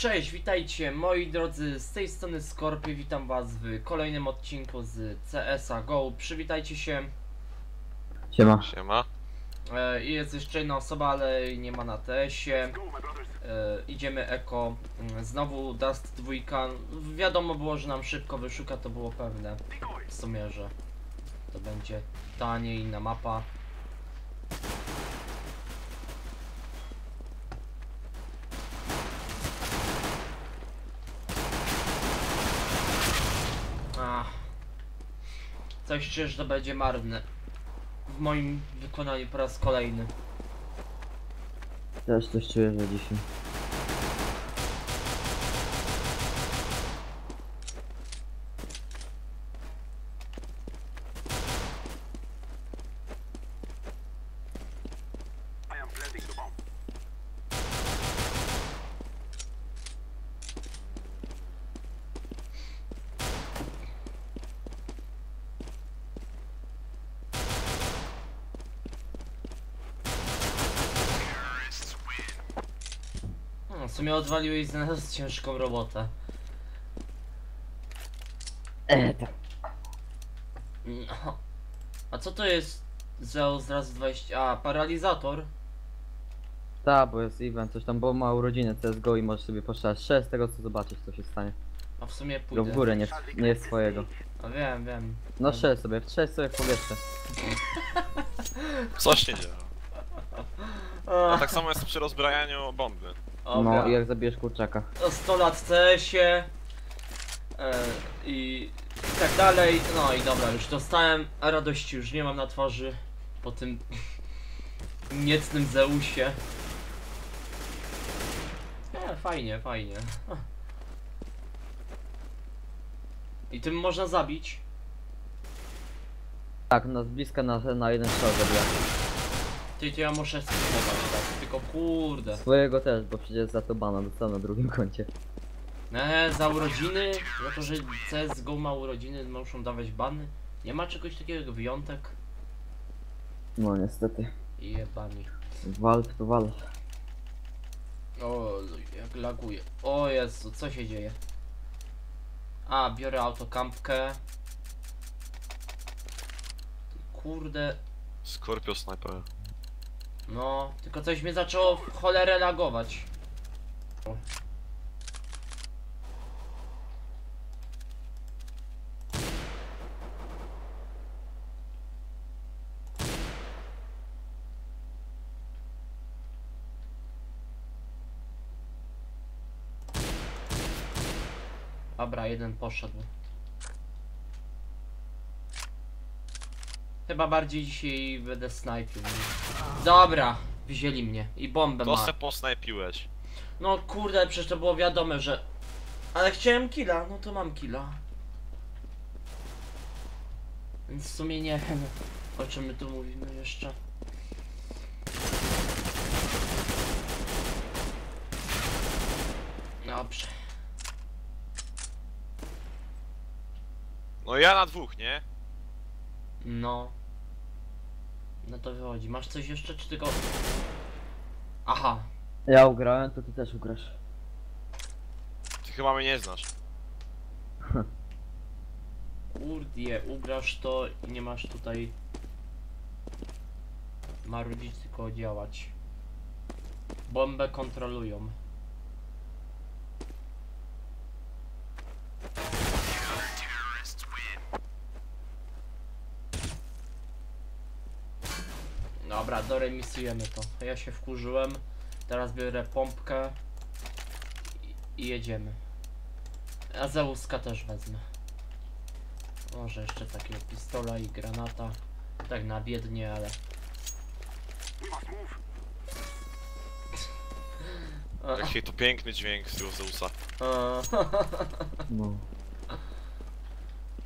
cześć, witajcie moi drodzy, z tej strony Skorpio, witam was w kolejnym odcinku z CSA GO, przywitajcie się, Siema. Siema. e, jest jeszcze jedna osoba, ale nie ma na TS-ie, e, idziemy eko, Mm, znowu Dust 2, wiadomo było, że nam szybko wyszuka, to było pewne, w sumie, że to będzie taniej, inna mapa. Ach. Coś że to będzie marne. W moim wykonaniu po raz kolejny. Też coś czuję, że dzisiaj. W sumie odwaliłeś z nas ciężką robotę. Tak. No. A co to jest Zeus raz 20... A, paralizator? Ta, bo jest event, coś tam, bo ma urodziny CSGO i możesz sobie poszczać 6 z tego co zobaczysz, co się stanie. A w sumie Go pójdę. w górę, nie, nie jest swojego. A wiem, wiem. No 6 sobie, 6 sobie w powietrze. Coś nie dzieje. A tak samo jest przy rozbrajaniu bomby. Dobra. No i jak zabijesz kurczaka. O 100 lat w CS-ie e, i tak dalej. No i dobra, już dostałem, a radości już nie mam na twarzy po tym niecnym Zeusie. E, fajnie, fajnie. I tym można zabić. Tak, no z bliska na, na jeden strzał zabija. Ty, to ja muszę spróbować, tak? Tylko kurde. Swojego też, bo przecież za to bana dostał na drugim koncie. E, za urodziny? Za to, że CSGO ma urodziny, muszą dawać bany? Nie ma czegoś takiego jak wyjątek? No niestety. Jebani. Walt to wal. O, jak laguje. O Jezu, co się dzieje? A, biorę autokampkę. Kurde, Scorpio Sniper. No, tylko coś mnie zaczęło w cholerę lagować. Dobra, jeden poszedł. Chyba bardziej dzisiaj będę snajpił. Dobra, wzięli mnie i bombę To ma. se posnajpiłeś. No kurde, przecież to było wiadome, że... Ale chciałem killa, no to mam killa. Więc w sumie nie wiem, o czym my tu mówimy jeszcze. Dobrze. No ja na dwóch, nie? No. No to wychodzi. Masz coś jeszcze, czy tylko... Aha. Ja ugrałem, to ty też ugrasz. Ty chyba mnie nie znasz. Kurdie, ugrasz to i nie masz tutaj marudzić, tylko działać. Bombę kontrolują. Dobra, doremisujemy to. Ja się wkurzyłem. Teraz biorę pompkę i, i jedziemy. A Zeuska też wezmę. Może jeszcze takiego pistola i granata. Tak na biednie, ale. A, Jak się to piękny dźwięk z tego Zeusa. No.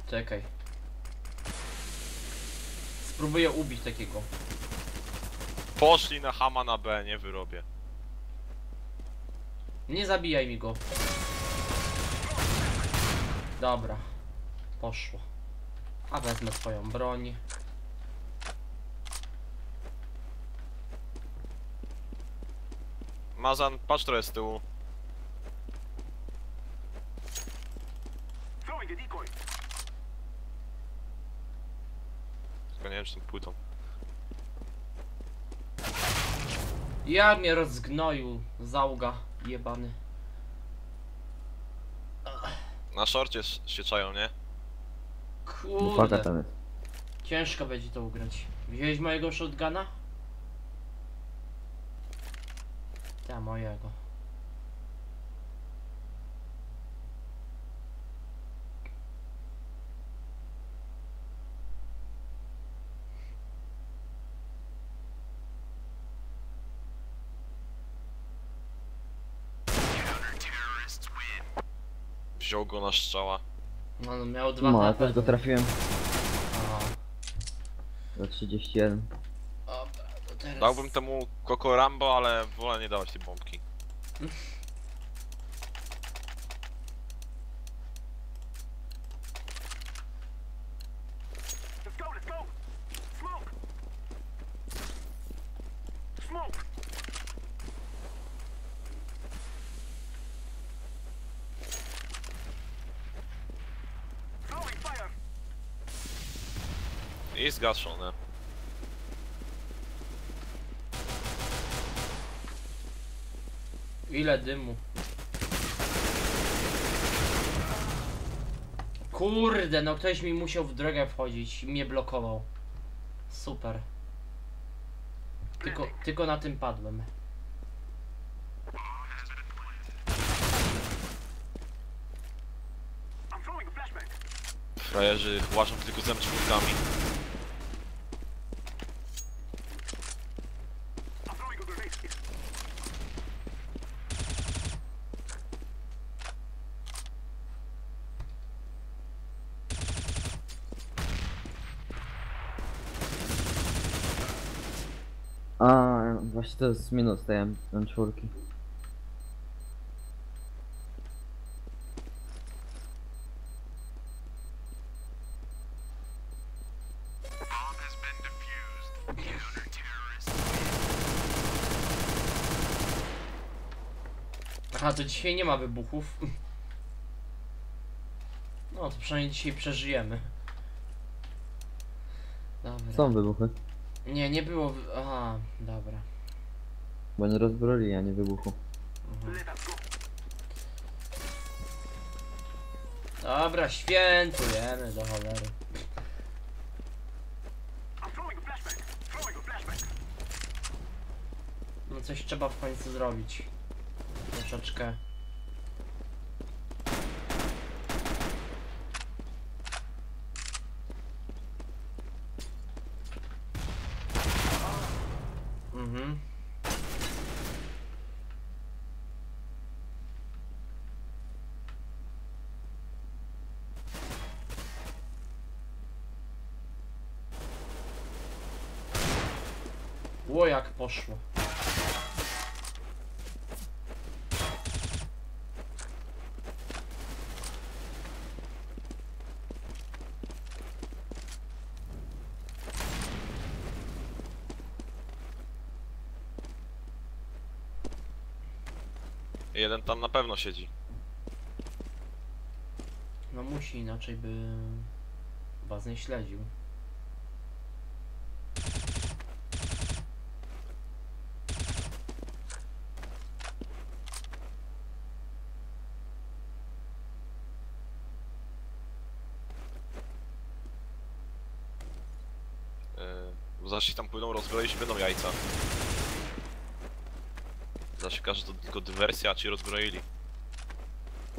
Czekaj. Spróbuję ubić takiego. Poszli na Hama na B, nie wyrobię. Nie zabijaj mi go. Dobra. Poszło. A wezmę swoją broń. Mazan, patrz trochę z tyłu. Tylko nie wiem, czy tym płytą. Ja mnie rozgnoił, zauga jebany. Na szorcie sz- się czają, nie? Uwaga Kurde, tam jest. ciężko będzie to ugrać. Wziąłeś mojego shotguna? Ta mojego. Wziął go na strzała. No, no miał dwa No, ja HP. też go trafiłem Aha. za 31. Dobra, to teraz... Dałbym temu Coco Rambo, ale wolę nie dawać tej bombki. I zgaszone. Ile dymu. Kurde, no ktoś mi musiał w drogę wchodzić i mnie blokował. Super. Tylko, tylko na tym padłem. Frajerzy łażą tylko z M4. A, właśnie to jest minus tej M- M4. Aha, to dzisiaj nie ma wybuchów. No, to przynajmniej dzisiaj przeżyjemy. Dobra. Są wybuchy, Nie, nie było. wy- Aha, dobra. bo nie rozbroili, a nie wybuchu. Mhm. Dobra, świętujemy do cholery. No coś trzeba w końcu zrobić. Troszeczkę. Mhm. Ło jak poszło. Jeden tam na pewno siedzi. No musi, inaczej by was nie śledził. Się tam pójdą rozbroić i będą jajca. Zaś każe to tylko dywersja, ci rozbroili.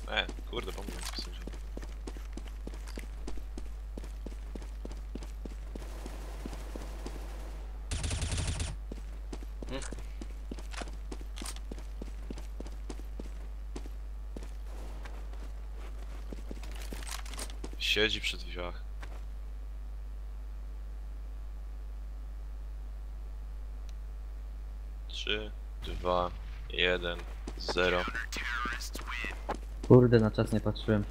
E, kurde, pomyliłem w sensie. Siedzi przy drzwiach. 1, 0. Kurde, na czas nie patrzyłem.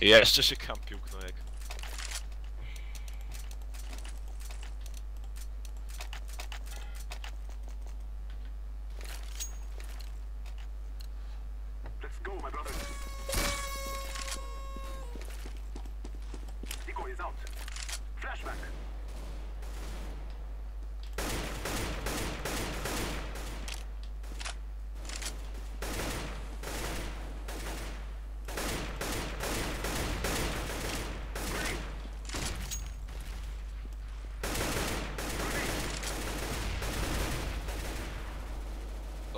Jeszcze się kampi.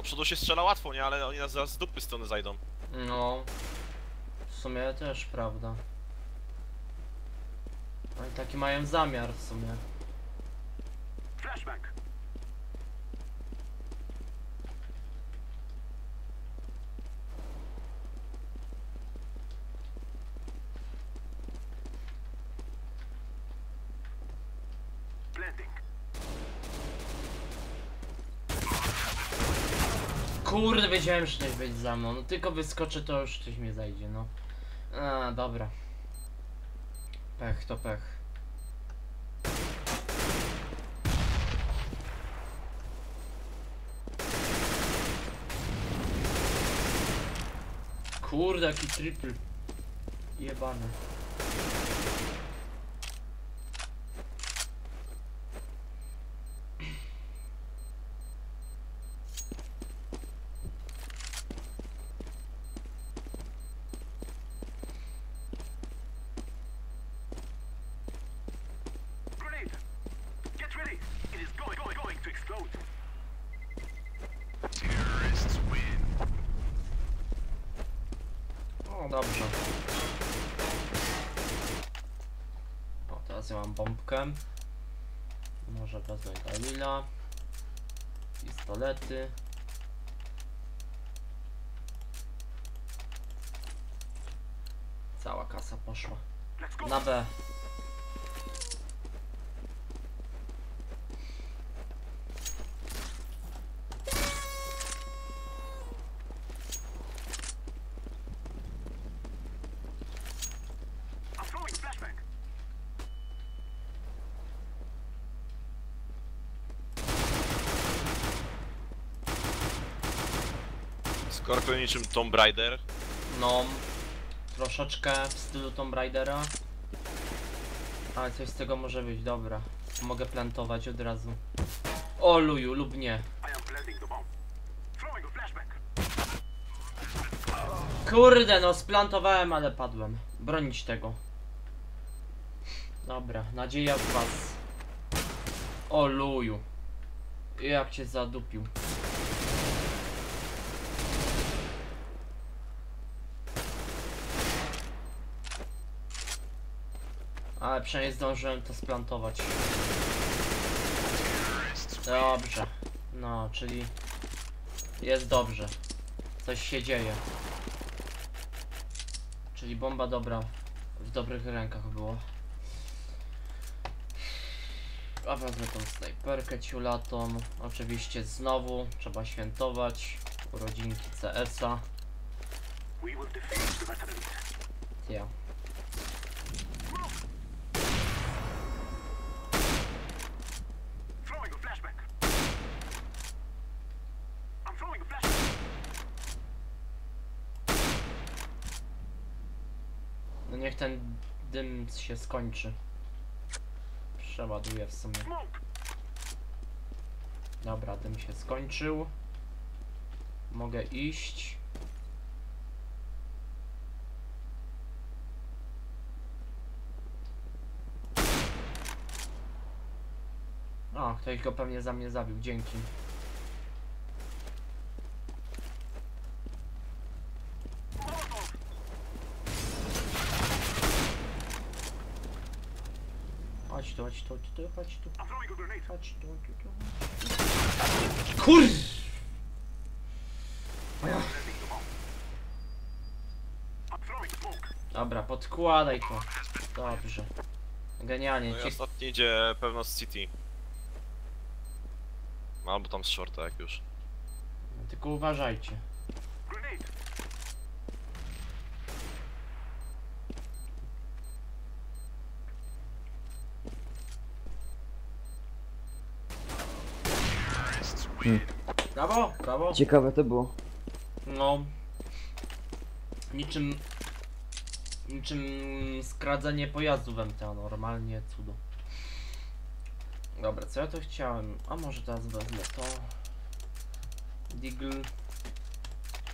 Przodu się strzela łatwo, nie? Ale oni nas zaraz z dupy strony zajdą. No. W sumie też prawda. Oni taki mają zamiar w sumie. Kurde, wiedziałem, że ktoś będzie za mną. No tylko wyskoczę, to już ktoś mnie zajdzie, no. A, dobra. Pech to pech. Kurde, jaki triple. Jebany. Dobrze. O, teraz ja mam bombkę. Może wezmę Galila. Pistolety. Cała kasa poszła. Na B. Skorpion niczym Tomb Raider. No, troszeczkę w stylu Tomb Raidera. Ale coś z tego może być, dobra. Mogę plantować od razu. O luju lub nie. Kurde, no splantowałem, ale padłem. Bronić tego. Dobra, nadzieja w was. O luju. Jak cię zadupił. Ale przynajmniej zdążyłem to splantować. Dobrze. No, czyli jest dobrze. Coś się dzieje. Czyli bomba dobra. W dobrych rękach była. A wezmę tą snajperkę ciulatą. Oczywiście znowu trzeba świętować. Urodzinki CS-a. We niech ten dym się skończy. Przeładuję w sumie. Dobra, dym się skończył. Mogę iść. O, ktoś go pewnie za mnie zabił, dzięki. Chodź tu, chodź tu, chodź tu, chodź tu, tu, chodź tu. Kur... Dobra, podkładaj to. Dobrze. Genialnie. No i Ci... ostatni idzie pewno z City. No, Albo tam z shorta jak już. Tylko uważajcie. Brawo, brawo. Ciekawe to było. No. Niczym... Niczym skradzenie pojazdu w MTA, normalnie cudo. Dobra, co ja to chciałem? A może teraz wezmę to... Deagle...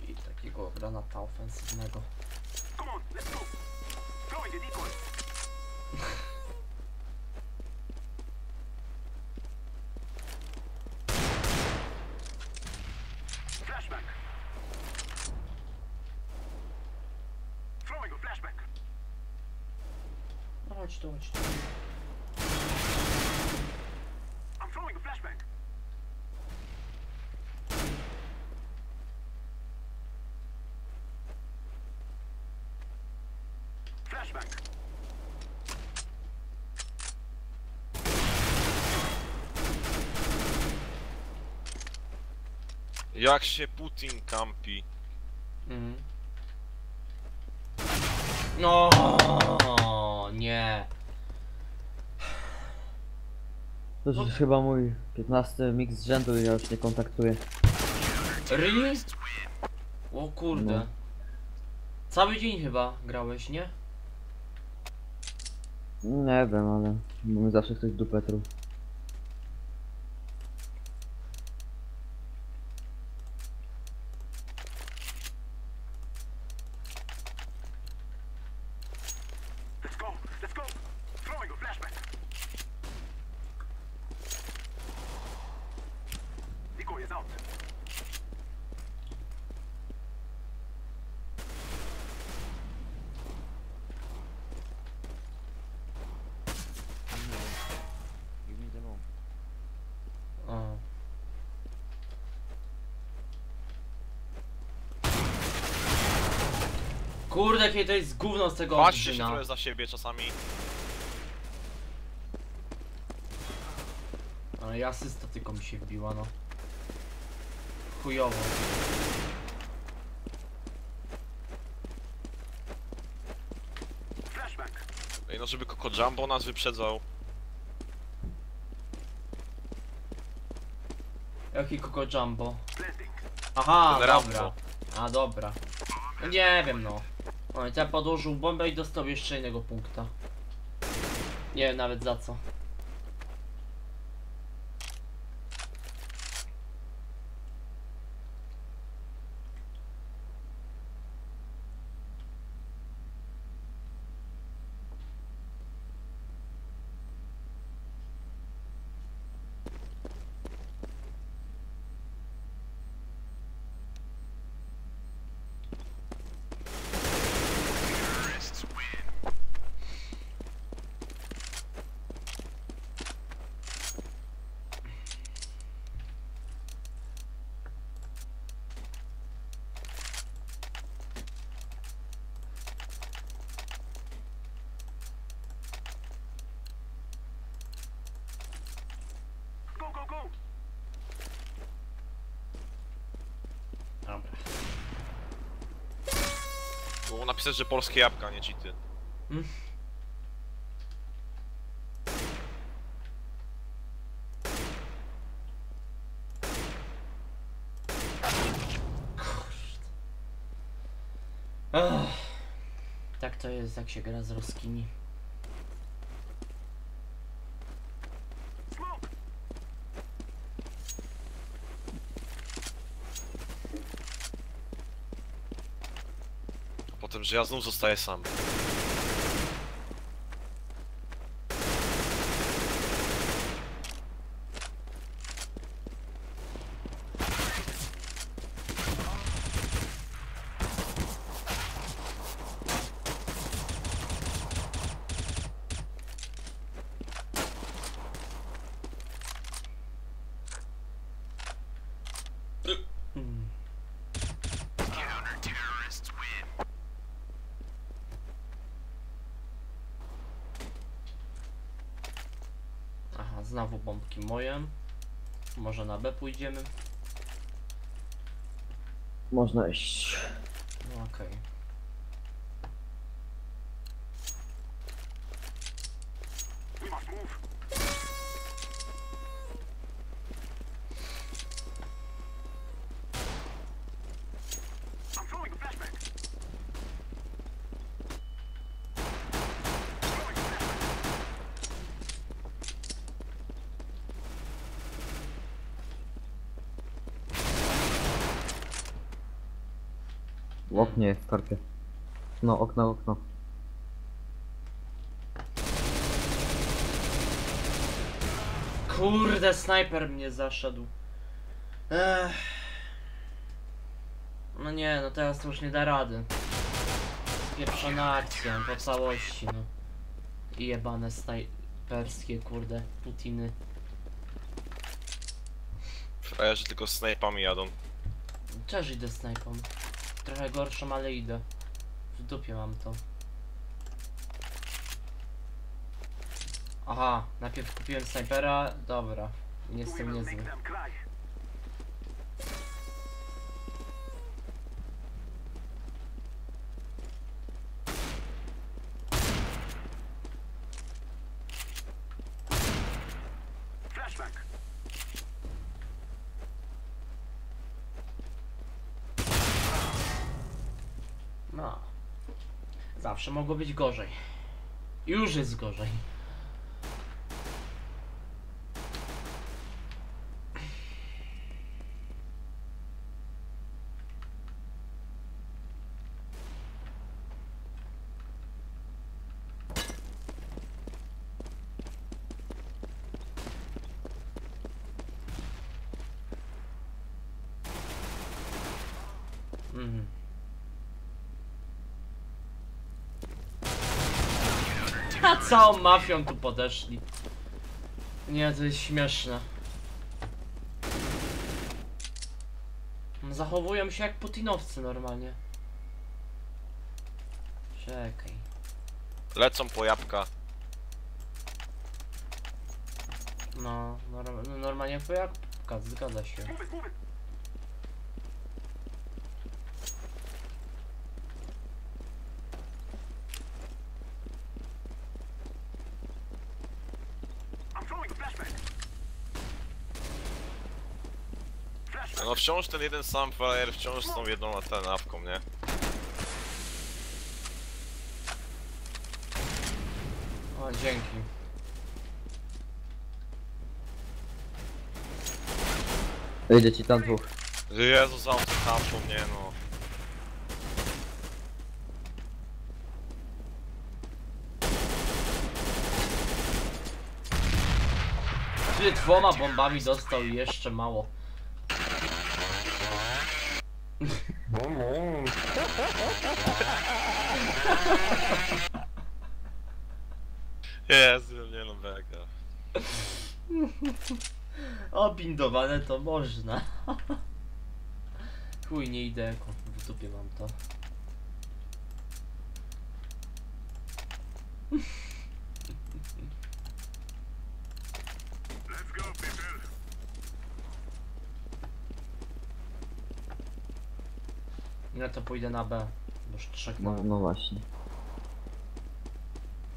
I takiego granata ofensywnego. Come on, let's go. The decoy. Jak się Putin kampi? Mhm. No nie. To już chyba mój 15 mix z rzędu i ja już nie kontaktuję. Really? O kurde. No. Cały dzień chyba grałeś, nie? Nie wiem, ale mamy zawsze ktoś dupę tru. Let's go. Let's go. Throwing a flashback. Decoy is out. O. Kurde, jakie to jest gówno z tego Patrzcie się odżyna. trochę za siebie czasami. Ale i asysta tylko mi się wbiła, no. Chujowo. Ej, no żeby Coco Jumbo nas wyprzedzał. Jaki Coco Jumbo? Aha, Ten dobra. A, dobra. No nie wiem, no. O, i ja podłożył bombę i dostał jeszcze innego punkta. Nie wiem nawet za co. Go, go, go. Dobra. Było napisać, że polskie jabłka, nie cheaty. Ech. Tak to jest, jak się gra z ruskimi. Potem, że ja znów zostaję sam. Mm. Aha, znowu bombki moje. Może na B pójdziemy? Można iść. Oknie jest skorpion. No, okno, okno. Kurde, snajper mnie zaszedł. Ech. No nie, no teraz to już nie da rady. Pieprzona akcja po całości, no. I jebane snajperskie, kurde, Putiny. Frajerzy tylko snajpami jadą. Też idę snajpą. Trochę gorszą, ale idę. W dupie mam to. Aha, najpierw kupiłem snajpera, dobra. Nie jestem niezły. Zawsze mogło być gorzej. Już jest gorzej. Mhm. A całą mafią tu podeszli. Nie, to jest śmieszne. Zachowują się jak putinowcy normalnie. Czekaj. Lecą po jabłka. No, norm no normalnie jak jabłka, zgadza się. No wciąż ten jeden sam frajer, wciąż z tą jedną ten awką, nie? O, dzięki. Wyjdzie ci tam dwóch. Jezu, za tym hampą, nie no. Ty dwoma bombami dostał i jeszcze mało. Jezu, nie no, beka. Obindowane to można. Chuj, nie idę. W dupie mam to. Let's go, people. Ja to pójdę na B. Bo już trzech No, mam. no właśnie.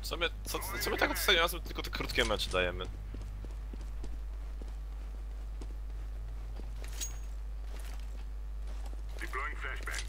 Co my, co, co my tak ostatnio razem tylko te krótkie mecze dajemy? Deploying flashbang.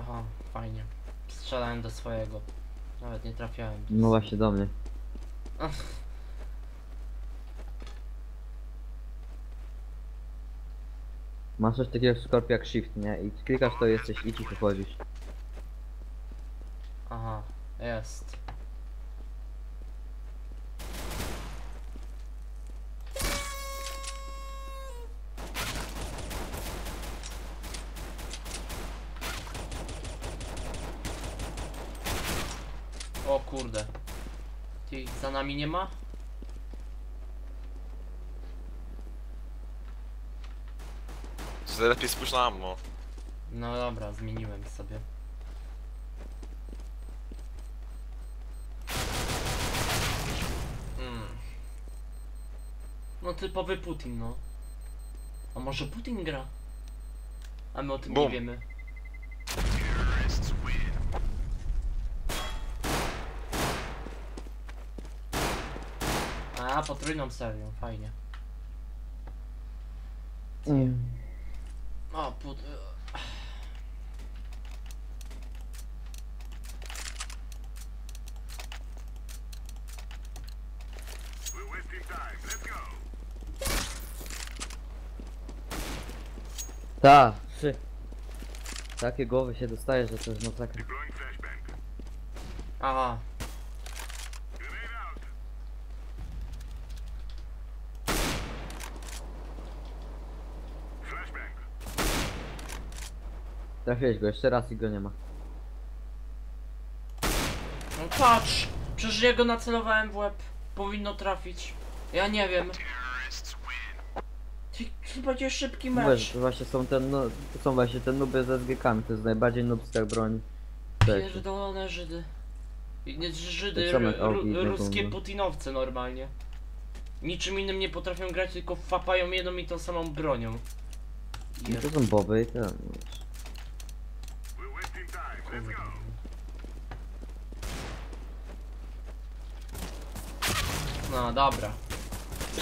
Aha, fajnie. Strzelałem do swojego. Nawet nie trafiałem. No właśnie do mnie. Masz coś takiego w Scorpio jak Shift, nie? I klikasz to jesteś i cicho chodzisz. Aha, jest. O kurde. Ty za nami nie ma? Lepiej spójrz na ammo. No dobra, zmieniłem sobie. Mm. No typowy Putin, no. A może Putin gra? A my o tym nie wiemy. A, potrójną serią, fajnie. Mm. O, put... Y- Ta, trzy. Takie głowy się dostaje, że to jest masakra. Aha. Trafiłeś go jeszcze raz i go nie ma. No patrz! Przecież ja go nacelowałem w łeb. Powinno trafić. Ja nie wiem. Ty chyba będzie szybki Mówię, mecz. że to właśnie są ten, no, to są właśnie te nuby ze SG-kami, to jest najbardziej nubska broń. Cześć. Pierdolone Żydy. Nie Żydy, ru, ru, ruskie no. putinowce normalnie. Niczym innym nie potrafią grać, tylko fapają jedną i tą samą bronią. No to są boby i ten. wiesz. We're wasting time. Let's go. No dobra.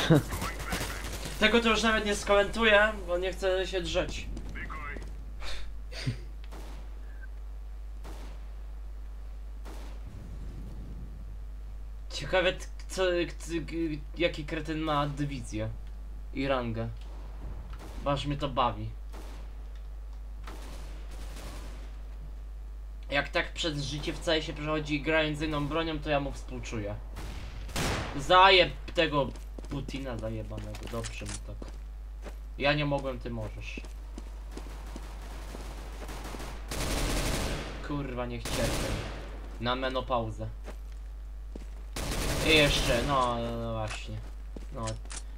Tego to już nawet nie skomentuję, bo nie chcę się drzeć. Ciekawe, co, jaki kretyn ma dywizję i rangę. Aż mnie to bawi. Jak tak przez życie w całe się przechodzi grając z inną bronią, to ja mu współczuję. Zajeb tego Putina zajebanego, dobrze mu tak. Ja nie mogłem, ty możesz. Kurwa, niech cierpię. Na menopauzę. I jeszcze, no, no, no właśnie. No,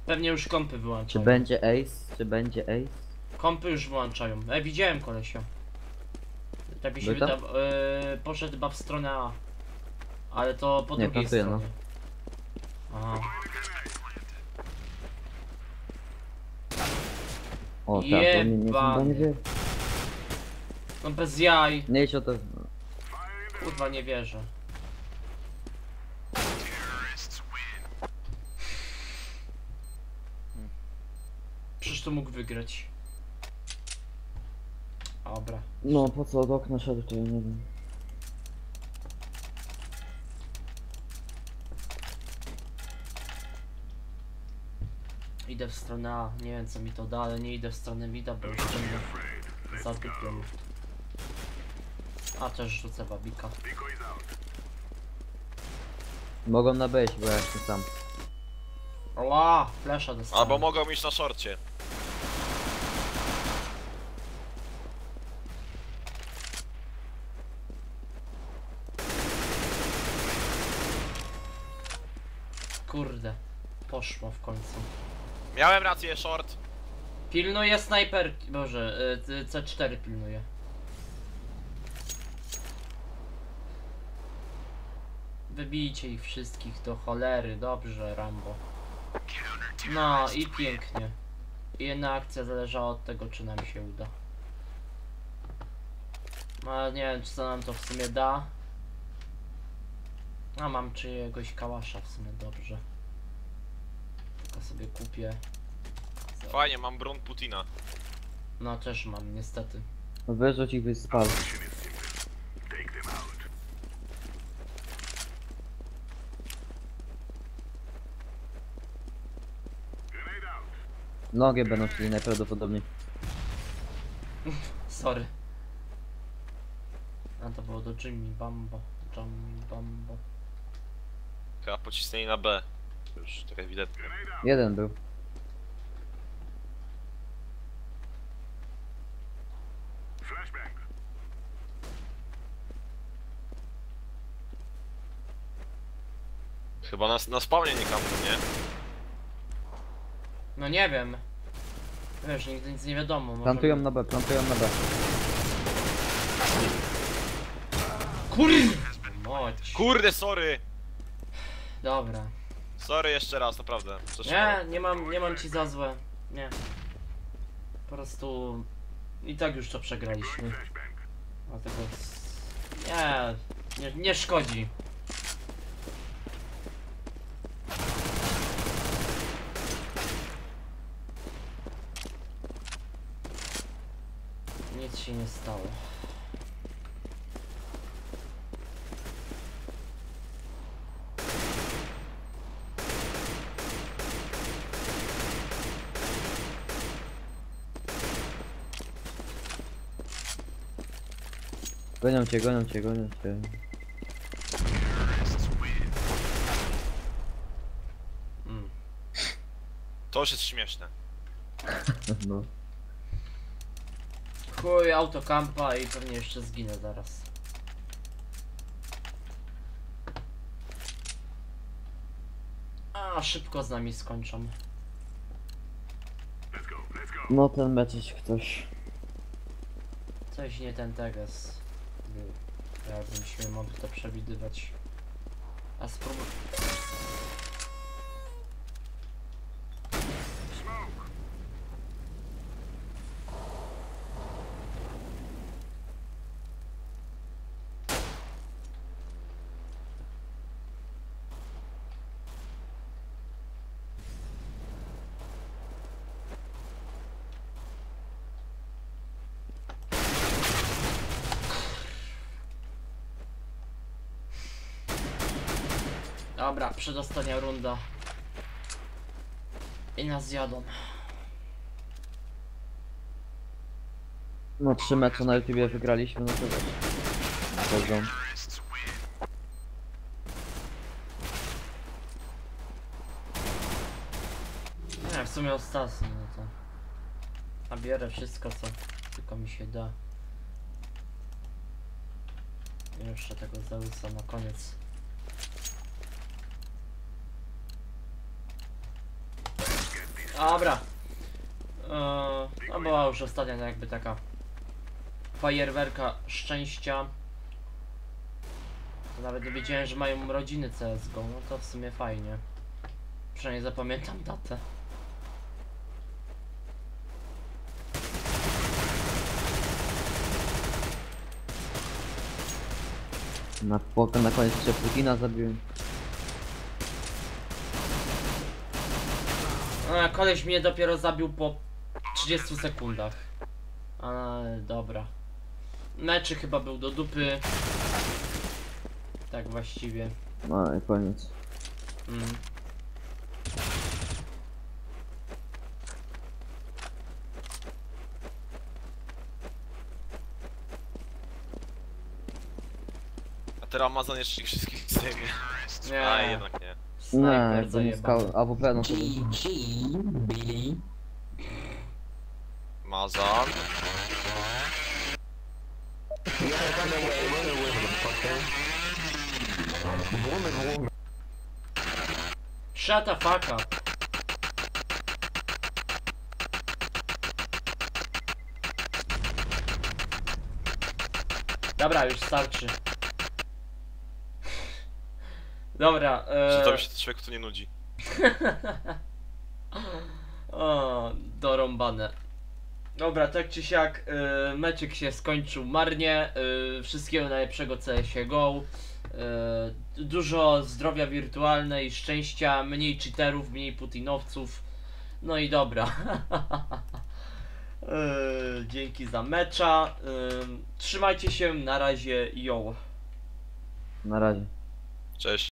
pewnie już kompy Czy wyłączają. będzie ace? Czy będzie ace? Kompy już wyłączają. E, widziałem kolesio. Tak mi się Był tam? E, poszedł chyba w stronę A. Ale to po Nie, drugiej plantuje, no. stronie. Aha. O tak, bo nie, nie, Jebany. nie, nie wie. No bez jaj. Nie idź o to. Kurwa, nie wierzę. Przecież to mógł wygrać. No po co od okna szedł, to ja nie wiem. Idę w stronę A. Nie wiem co mi to da, ale nie idę w stronę mida, bo już ciągle za dupiem. A też rzucę babika. Mogą na B bo ja jestem sam. Oła! Flesza dostałem. Albo mogą iść na szorcie. Kurde. Poszło w końcu. Miałem rację, short. Pilnuje snajper... Boże, y, y, C4 pilnuje. Wybijcie ich wszystkich do cholery, dobrze Rambo. No i pięknie. Jedna akcja zależała od tego, czy nam się uda. No nie wiem, czy co nam to w sumie da. A mam czyjegoś kałasza w sumie, dobrze. Tylko sobie kupię. Fajnie, mam broń Putina. No też mam, niestety. No wyrzuć ich wyspal. Nogę będą szli najprawdopodobniej. Sorry. A to było do Jimmy Bambo. Jimmy Bambo. Chyba pocisnęli na B. Już tak ewidentnie. Jeden był. Chyba na, na spawnie nie kampią, nie? No nie wiem. Wiesz, nigdy nic nie wiadomo. Może... Plantują na B, plantują na B. Kurwa! Moć. Kurde, sorry! Dobra. Sorry jeszcze raz, naprawdę. Nie, nie mam, nie mam ci za złe. Nie. Po prostu... I tak już to przegraliśmy. Dlatego... Nie, nie, nie szkodzi. Nic się nie stało. Gonią cię, gonią cię, gonią cię. Mm. To już jest śmieszne. No. Chuj, autokampa i pewnie jeszcze zginę zaraz. A, szybko z nami skończą. No ten mecz ktoś. Coś nie ten teges. Był. Ja bym śmiał mógł to przewidywać. A spróbuj. Dobra, przedostania runda. I nas zjadą. No trzy mecze na YouTubie wygraliśmy, no to wiesz. Chodzą. Nie, w sumie ostatni, no to. Nabierę wszystko, co tylko mi się da. I Jeszcze tego Zeusa na koniec. Dobra. Eee, no była już ostatnia no jakby taka fajerwerka szczęścia. Nawet nie wiedziałem, że mają rodziny CSGO, no to w sumie fajnie. Przynajmniej zapamiętam datę. Na, na koniec jeszcze Putina zabiłem. A, koleś mnie dopiero zabił po 30 sekundach. Ale dobra. Meczy chyba był do dupy. Tak właściwie. No i koniec. Mm. A teraz Amazon jeszcze ich wszystkich zdejmie. Nie. A jednak nie. Nie, Snajper jakby mu zajebany. skał, AWP no to Mazan. Shut the fuck up. Dobra, już starczy. Dobra, Że to e... mi się człowieku tu nie nudzi. O, dorąbane. Dobra, tak czy siak, y, meczyk się skończył marnie. Y, wszystkiego najlepszego CSGO. Y, dużo zdrowia wirtualnej, szczęścia, mniej cheaterów, mniej putinowców. No i dobra. y, dzięki za mecza. Y, trzymajcie się, na razie, yo. na razie. Cześć.